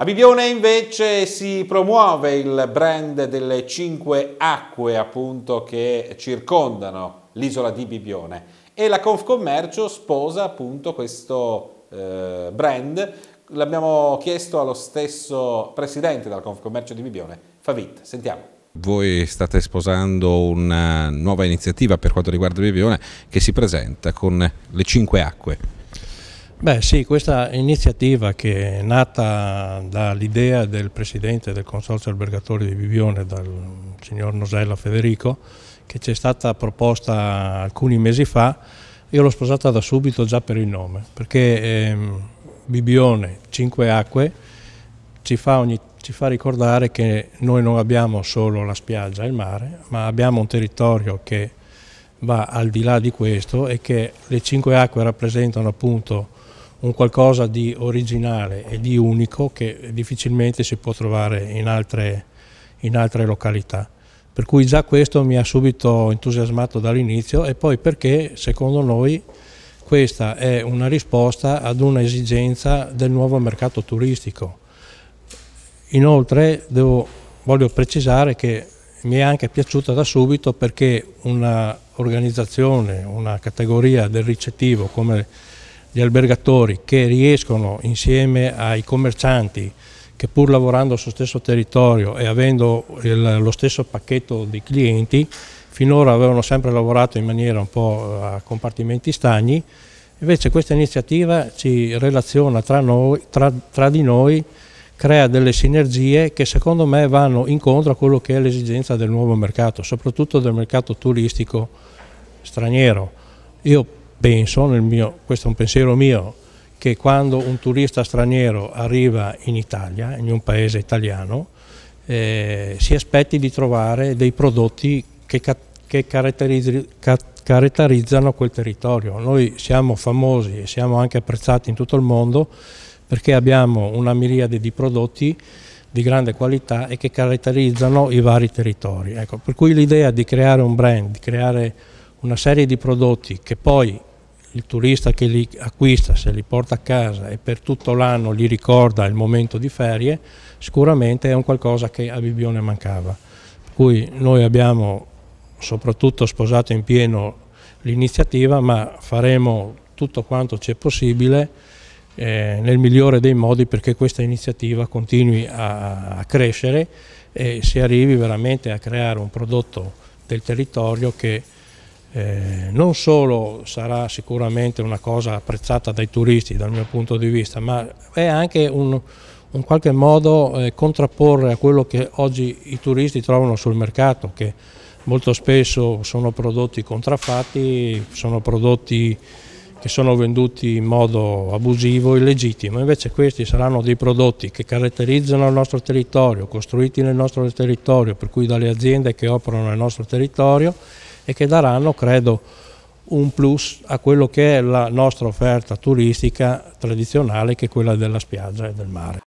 A Bibione invece si promuove il brand delle cinque acque appunto che circondano l'isola di Bibione e la Confcommercio sposa appunto questo eh, brand. L'abbiamo chiesto allo stesso presidente della Confcommercio di Bibione, Favit. Sentiamo. Voi state sposando una nuova iniziativa per quanto riguarda Bibione che si presenta con le cinque acque. Beh sì, questa iniziativa che è nata dall'idea del presidente del Consorzio Albergatori di Bibione, dal signor Nosella Federico, che ci è stata proposta alcuni mesi fa, io l'ho sposata da subito già per il nome, perché ehm, Bibione, Cinque Acque, ci fa, ogni, ci fa ricordare che noi non abbiamo solo la spiaggia e il mare, ma abbiamo un territorio che va al di là di questo e che le cinque acque rappresentano appunto un qualcosa di originale e di unico che difficilmente si può trovare in altre, in altre località. Per cui già questo mi ha subito entusiasmato dall'inizio e poi perché secondo noi questa è una risposta ad un'esigenza del nuovo mercato turistico. Inoltre devo, voglio precisare che mi è anche piaciuta da subito perché un'organizzazione, una categoria del ricettivo come gli albergatori che riescono insieme ai commercianti che pur lavorando sullo stesso territorio e avendo il, lo stesso pacchetto di clienti, finora avevano sempre lavorato in maniera un po' a compartimenti stagni, invece questa iniziativa ci relaziona tra, noi, tra, tra di noi, crea delle sinergie che secondo me vanno incontro a quello che è l'esigenza del nuovo mercato, soprattutto del mercato turistico straniero. Io penso, mio, questo è un pensiero mio, che quando un turista straniero arriva in Italia, in un paese italiano, eh, si aspetti di trovare dei prodotti che, che caratterizz caratterizzano quel territorio. Noi siamo famosi e siamo anche apprezzati in tutto il mondo perché abbiamo una miriade di prodotti di grande qualità e che caratterizzano i vari territori. Ecco, per cui l'idea di creare un brand, di creare una serie di prodotti che poi il turista che li acquista, se li porta a casa e per tutto l'anno gli ricorda il momento di ferie, sicuramente è un qualcosa che a Bibione mancava. Per cui noi abbiamo soprattutto sposato in pieno l'iniziativa, ma faremo tutto quanto c'è possibile eh, nel migliore dei modi perché questa iniziativa continui a, a crescere e si arrivi veramente a creare un prodotto del territorio che eh, non solo sarà sicuramente una cosa apprezzata dai turisti dal mio punto di vista, ma è anche un, un qualche modo eh, contrapporre a quello che oggi i turisti trovano sul mercato, che molto spesso sono prodotti contraffatti, sono prodotti che sono venduti in modo abusivo, illegittimo, invece questi saranno dei prodotti che caratterizzano il nostro territorio, costruiti nel nostro territorio, per cui dalle aziende che operano nel nostro territorio e che daranno, credo, un plus a quello che è la nostra offerta turistica tradizionale che è quella della spiaggia e del mare.